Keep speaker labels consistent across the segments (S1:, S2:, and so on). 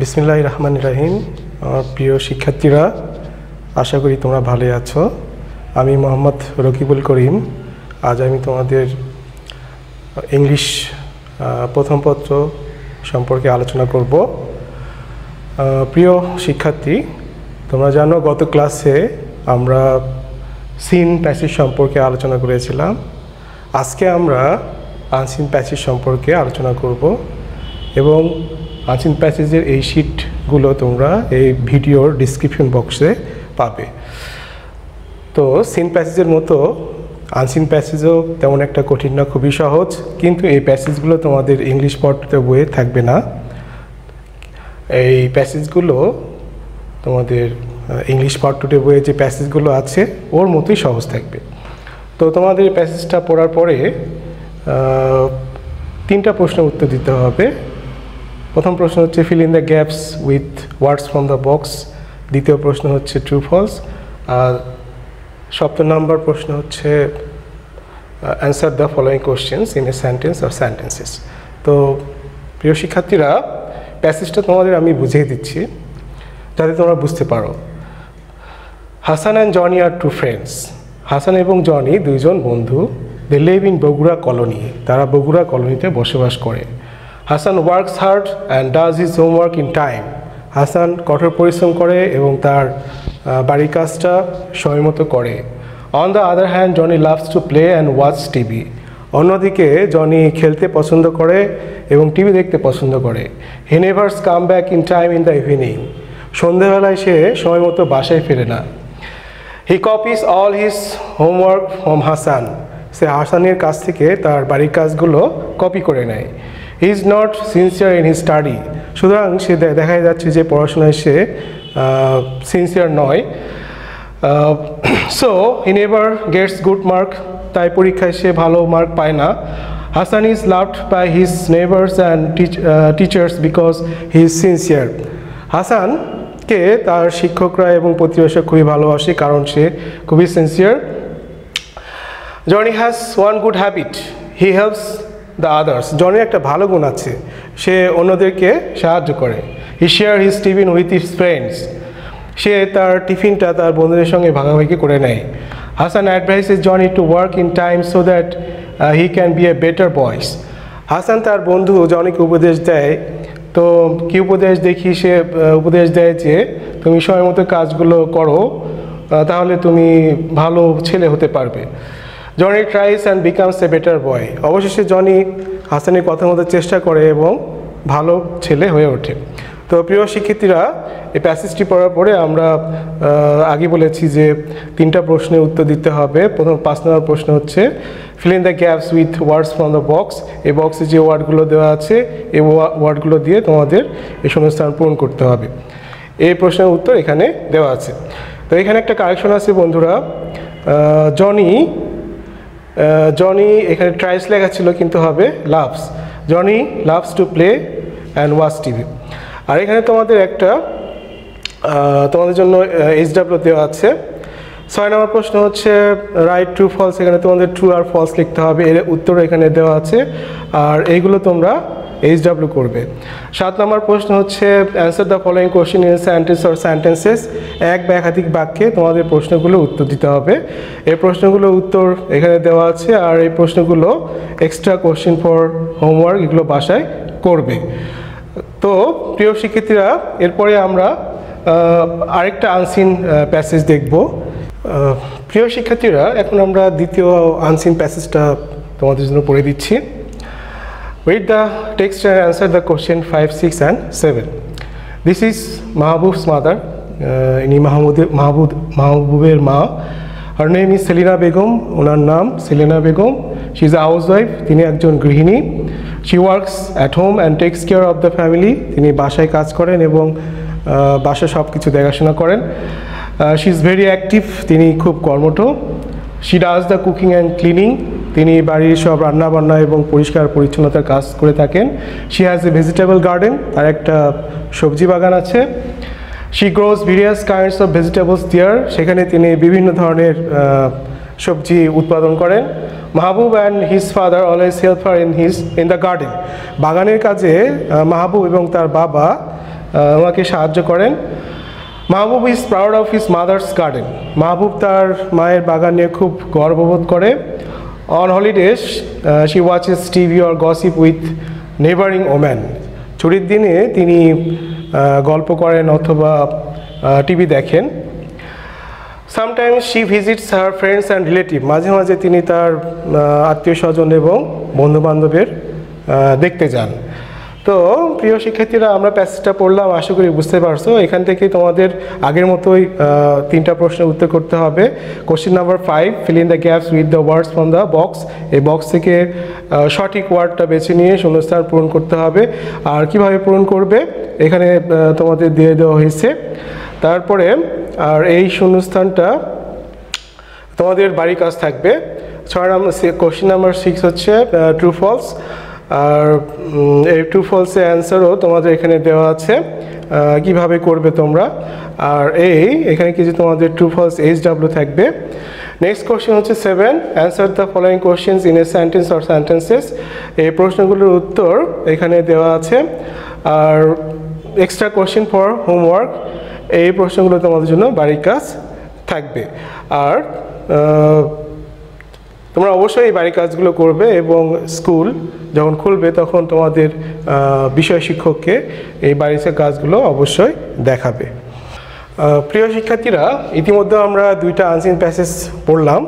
S1: বিসমিল্লাহ রহমান রাহিম। আমার প্রিয় শিক্ষার্থীরা, আশা করি তোমরা ভালোই আছো। আমি মোহাম্মদ রকিবুল করিম। আজ আমি তোমাদের ইংলিশ প্রথম পত্র সম্পর্কে আলোচনা করব। প্রিয় শিক্ষার্থী, তোমরা জানো, গত ক্লাসে আমরা সিন প্যাসেজ সম্পর্কে আলোচনা করেছিলাম। আজকে আমরা আনসিন প্যাসেজ সম্পর্কে আলোচনা করব এবং আনসিন প্যাসেজের এই শিটগুলো তোমরা এই ভিডিওর ডিসক্রিপশন বক্সে পাবে। তো সিন প্যাসেজের মতো আনসিন প্যাসেজও তেমন একটা কঠিন না, খুবই সহজ, কিন্তু এই প্যাসেজগুলো তোমাদের ইংলিশ পড়তে বইয়ে থাকবে না। এই প্যাসেজগুলো তোমাদের ইংলিশ পার্ট টুডে বইয়ে যে প্যাসেজগুলো আছে, ওর মতোই সহজ থাকবে। তো তোমাদের প্যাসেজটা পড়ার পরে তিনটা প্রশ্নের উত্তর দিতে হবে। প্রথম প্রশ্ন হচ্ছে fill in the gaps with words from the box দ্বিতীয় প্রশ্ন হচ্ছে ট্রু ফলস আর সপ্তম নম্বর প্রশ্ন হচ্ছে answer the following questions in a sentence R sentences তো প্রিয় শিক্ষার্থীরা প্যাসেজটা তোমাদের আমি বুঝিয়ে দিচ্ছি, যাতে তোমরা বুঝতে পারো। Hasan and Johnny are two friends Hasan এবং জনি দুইজন বন্ধু। They live in Bogura colony তারা বগুড়া কলোনিতে বসবাস করে। Hasan works hard and does his homework in time Hasan কঠোর পরিশ্রম করে এবং তার বাড়ির কাজটা সময়মতো করে। On the other hand Johnny loves to play and watch TV অন্যদিকে জনি খেলতে পছন্দ করে এবং টিভি দেখতে পছন্দ করে। He nevers come back in time in the evening সন্ধেবেলায় সে সময় মতো বাসায় ফেরে না। He copies all his homework from Hasan সে হাসানের কাছ থেকে তার বাড়ির কাজগুলো কপি করে নেয়। He is not sincere in his study সুতরাং সে দেখা যাচ্ছে যে পড়াশোনায় সে সিনসিয়ার নয়। So he never gets good mark তাই পরীক্ষায় সে ভালো মার্ক পায় না। Hasan is loved by his neighbours and teachers because he is sincere হাসানকে তার শিক্ষকরা এবং প্রতিবেশক খুবই ভালোবাসে কারণ সে খুবই sincere Johnny has one good habit he helps the others জনির একটা ভালো গুণ আছে। সে অন্যদেরকে সাহায্য করে। He share his tiffin with his friends সে তার টিফিনটা তার বন্ধুদের সঙ্গে ভাগাভাগি করে নেয়। Hasan advises Johnny to work in time so that he can be a better boys Hasan তার বন্ধু জনিকে উপদেশ দেয়। তো কি উপদেশ দেখি সে উপদেশ দেয় যে, তুমি সময় মতো কাজগুলো করো তাহলে তুমি ভালো ছেলে হতে পারবে। Johnny tries and becomes a better boy অবশেষে জনি হাসানের কথা মতো চেষ্টা করে এবং ভালো ছেলে হয়ে ওঠে। তো প্রিয় শিক্ষার্থীরা, এই প্যাসেজটি পড়ার পরে আমরা আগে বলেছি যে তিনটা প্রশ্নের উত্তর দিতে হবে। প্রথম পাঁচ নম্বর প্রশ্ন হচ্ছে fill the gaps with words from the box এই বক্সে যে ওয়ার্ডগুলো দেওয়া আছে, এই ওয়ার্ডগুলো দিয়ে তোমাদের এই শূন্যস্থান পূরণ করতে হবে। এই প্রশ্নের উত্তর এখানে দেওয়া আছে। তো এখানে একটা কারেকশন আছে বন্ধুরা। জনি জনি এখানে ট্রাইস লেখা ছিল কিন্তু হবে loves Johnny loves to play and watch TV আর এখানে তোমাদের একটা তোমাদের জন্য এইচ ডাব্লিউ দেওয়া আছে। ছয় নম্বর প্রশ্ন হচ্ছে রাইট ট্রু ফলস এখানে তোমাদের ট্রু আর ফলস লিখতে হবে, এর উত্তর এখানে দেওয়া আছে, আর এইগুলো তোমরা এইচ ডাব্লিউ করবে। সাত নম্বর প্রশ্ন হচ্ছে answer the following question in sentence or sentences এক বা একাধিক বাক্যে তোমাদের প্রশ্নগুলো উত্তর দিতে হবে। এই প্রশ্নগুলো উত্তর এখানে দেওয়া আছে, আর এই প্রশ্নগুলো এক্সট্রা কোশ্চেন ফর হোমওয়ার্ক এগুলো বাসায় করবে। তো, প্রিয় শিক্ষার্থীরা, এরপরে আমরা আরেকটা আনসিন প্যাসেজ দেখব। প্রিয় শিক্ষার্থীরা এখন আমরা দ্বিতীয় আনসিন প্যাসেজটা তোমাদের জন্য পড়ে দিচ্ছি। Read the text and answer the question 5, 6 and 7. This is Mahabub's. Uh, ইনি মাহমুদের মাহবুব মাহবুবের মা। Her name is Selina Begum ওনার নাম Selina Begum she is a housewife তিনি একজন গৃহিণী। She works at home and takes care of the family তিনি বাসায় কাজ করেন এবং বাসায় সব কিছু দেখাশোনা করেন। শি ইজ ভেরি অ্যাক্টিভ তিনি খুব কর্মঠ। She does the cooking and cleaning তিনি বাড়ির সব রান্না বান্না এবং পরিষ্কার পরিচ্ছন্নতার কাজ করে থাকেন। She has a vegetable garden তার একটা সবজি বাগান আছে। She grows various kinds of vegetables there সেখানে তিনি বিভিন্ন ধরনের সবজি উৎপাদন করেন। Mahbub and his father always help her in his in the garden বাগানের কাজে মাহবুব এবং তার বাবা ওনাকে সাহায্য করেন। Mahbub is proud of his mother's garden Mahbub তার মায়ের বাগান নিয়ে খুব গর্ববোধ করে। On holidays she watches TV or gossip with neighbouring woman ছুটির দিনে তিনি গল্প করেন অথবা টিভি দেখেন। Sometimes she visits her friends and relative মাঝে মাঝে তিনি তার আত্মীয় স্বজন এবং বন্ধু বান্ধবের দেখতে যান। তো প্রিয় শিক্ষার্থীরা, আমরা প্যাসেজটা পড়লাম, আশা করি বুঝতে পারছ। এখান থেকে তোমাদের আগের মতোই তিনটা প্রশ্নের উত্তর করতে হবে। Question number five fill in the gaps with the words from the box এই বক্স থেকে সঠিক ওয়ার্ডটা বেছে নিয়ে শূন্যস্থান পূরণ করতে হবে। আর কীভাবে পূরণ করবে? এখানে তোমাদের দিয়ে দেওয়া হয়েছে। তারপরে, আর এই শূন্যস্থানটা তোমাদের বাড়ির কাজ থাকবে। ছয় নম্বর কোশ্চেন নাম্বার সিক্স হচ্ছে ট্রু ফলস আর এই ট্রু ফলসের অ্যান্সারও তোমাদের এখানে দেওয়া আছে কীভাবে করবে তোমরা। আর এই, এখানে কিছু তোমাদের টু ফলস এইচ ডাব্লিউ থাকবে। নেক্সট কোশ্চেন হচ্ছে seven answer the following questions in a sentence or sentences এই প্রশ্নগুলোর উত্তর এখানে দেওয়া আছে। আর এক্সট্রা কোশ্চেন ফর হোমওয়ার্ক এই প্রশ্নগুলো তোমাদের জন্য বাড়ির কাজ থাকবে। আর তোমরা অবশ্যই এই বাড়ির কাজগুলো করবে এবং স্কুল যখন খুলবে তখন তোমাদের বিষয় শিক্ষককে এই বাড়ির কাজগুলো অবশ্যই দেখাবে। প্রিয় শিক্ষার্থীরা, ইতিমধ্যে আমরা দুইটা আনসিন প্যাসেজ পড়লাম।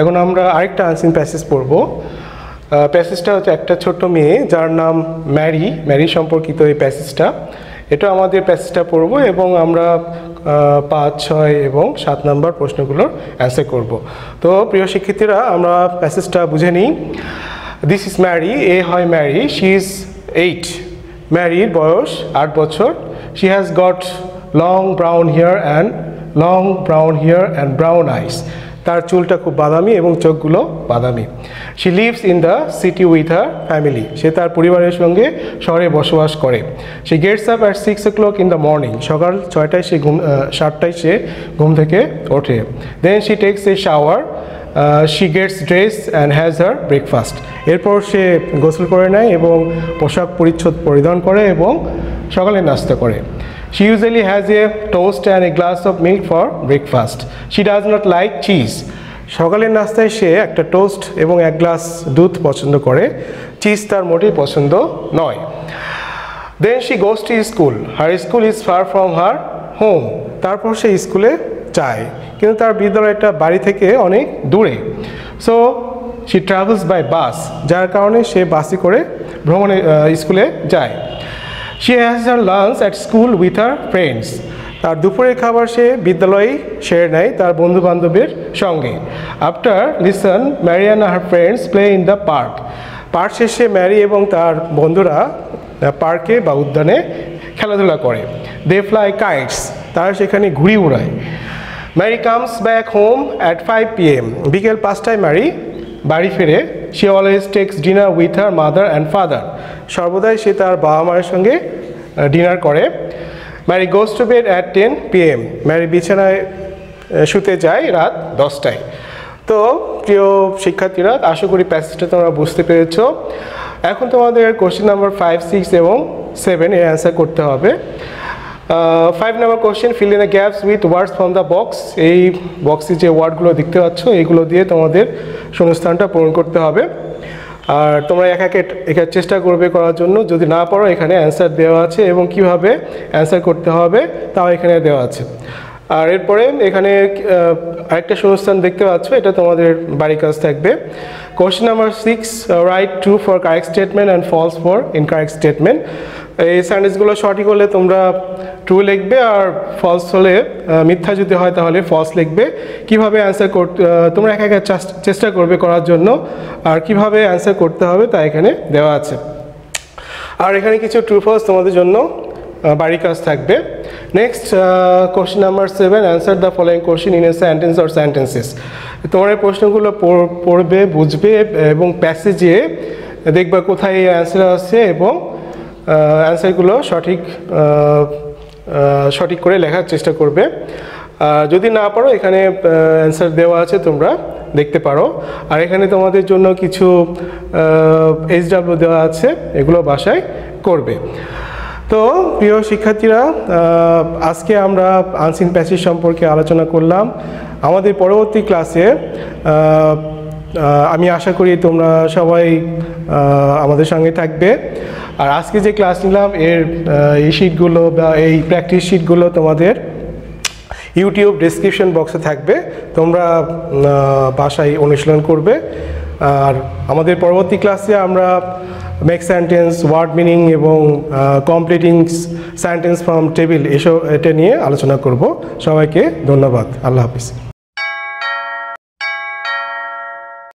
S1: এখন আমরা আরেকটা আনসিন প্যাসেজ পড়ব। প্যাসেজটা হচ্ছে একটা ছোট্ট মেয়ে, যার নাম ম্যারি ম্যারি সম্পর্কিত এই প্যাসেজটা এটা আমাদের প্যাসেজটা পড়ব এবং আমরা পাঁচ, ছয় এবং সাত নম্বর প্রশ্নগুলোর অ্যান্সার করব। তো প্রিয় শিক্ষার্থীরা, আমরা প্যাসেজটা বুঝে নিই। দিস ইজ ম্যারি এ হয় ম্যারি শি ইজ এইট ম্যারির বয়স আট বছর। She has got long brown hair and long brown hair and brown eyes তার চুলটা খুব বাদামি এবং চোখগুলো বাদামি। She lives in the city with her family সে তার পরিবারের সঙ্গে শহরে বসবাস করে। সে gets up at six o'clock in the morning সকাল ছয়টায় সে ঘুম সাতটায় সে ঘুম থেকে ওঠে। Then she takes a shower she gets dress and has her breakfast এরপর সে গোসল করে নেয় এবং পোশাক পরিচ্ছদ পরিধান করে এবং সকালে নাস্তা করে। She usually has a toast and a glass of milk for breakfast. She does not like cheese. সকালের নাস্তায় সে একটা টোস্ট এবং এক গ্লাস দুধ পছন্দ করে। চিজ তার মোটেই পছন্দ নয়। Then she goes to school her school is far from her home তারপর সে স্কুলে যায়। কিন্তু তার বিদ্যালয়টা বাড়ি থেকে অনেক দূরে। So she travels by bus যার কারণে সে বাসে করে ভ্রমণে স্কুলে যায়। She has her lunch at school with her friends তার দুপুরের খাবার সে বিদ্যালয়ে সেরে নেয় তার বন্ধু বান্ধবের সঙ্গে after lesson Mary and her friends play in the park park শেষে ম্যারি এবং তার বন্ধুরা পার্কে বা উদ্যানে খেলাধুলা করে। দে ফ্লাই কাইটস তারা সেখানে ঘুড়ি উড়ায়। Mary comes back home at five P M বিকেল পাঁচটায় ম্যারি বাড়ি ফিরে সে always takes dinner with her mother and father সর্বদাই সে তার বাবা মায়ের সঙ্গে ডিনার করে। Mary goes to bed at ten P M Mary বিছানায় শুতে যায় রাত দশটায়। তো প্রিয় শিক্ষার্থীরা, আশা করি প্যাসেজটা তোমরা বুঝতে পেরেছ। এখন তোমাদের কোশ্চেন নাম্বার ফাইভ সিক্স এবং সেভেন এর অ্যান্সার করতে হবে। Five number question fill in the gaps with words from the box এই বক্সে যে ওয়ার্ডগুলো দেখতে পাচ্ছ এইগুলো দিয়ে তোমাদের শূন্যস্থানটা পূরণ করতে হবে। আর তোমরা এক এক এখানে চেষ্টা করবে করার জন্য। যদি না পারো, এখানে অ্যান্সার দেওয়া আছে এবং কীভাবে অ্যান্সার করতে হবে, তাও এখানে দেওয়া আছে। আর এরপরে এখানে আরেকটা শূন্যস্থান দেখতে পাচ্ছ, এটা তোমাদের বাড়ির কাজ থাকবে। Question number six write true for correct statement and false for incorrect statement এই সেন্টেন্সগুলো সঠিক হলে তোমরা ট্রু লিখবে আর ফলস হলে মিথ্যা যদি হয় তাহলে ফলস লিখবে। কীভাবে অ্যান্সার করতে তোমরা একা একা চেষ্টা করবে করার জন্য আর কীভাবে অ্যান্সার করতে হবে তা এখানে দেওয়া আছে। আর এখানে কিছু ট্রু ফলস তোমাদের জন্য বাড়ির কাজ থাকবে। Next question number seven answer the following question in a sentence or sentences তোমরা এই প্রশ্নগুলো পড়- পড়বে, বুঝবে এবং প্যাসেজে দেখবে কোথায় অ্যান্সার আছে এবং অ্যান্সারগুলো সঠিক সঠিক করে লেখার চেষ্টা করবে। যদি না পারো, এখানে অ্যান্সার দেওয়া আছে তোমরা, দেখতে পারো। আর এখানে তোমাদের জন্য কিছু এইচ ডাব্লিউ দেওয়া আছে, এগুলো বাসায় করবে। তো, প্রিয় শিক্ষার্থীরা আজকে আমরা আনসিন প্যাসেজ সম্পর্কে আলোচনা করলাম। আমাদের পরবর্তী ক্লাসে আমি আশা করি তোমরা সবাই আমাদের সঙ্গে থাকবে। আর আজকে যে ক্লাস নিলাম, এর এই শিটগুলো বা এই প্র্যাকটিস শিটগুলো তোমাদের ইউটিউব ডেসক্রিপশন বক্সে থাকবে। তোমরা বাসায় অনুশীলন করবে। আর আমাদের পরবর্তী ক্লাসে আমরা মেক সেন্টেন্স ওয়ার্ড মিনিং এবং কমপ্লিটিং সেন্টেন্স ফ্রম টেবিল এসব, এটা নিয়ে আলোচনা করব। সবাইকে ধন্যবাদ। আল্লাহ হাফিজ।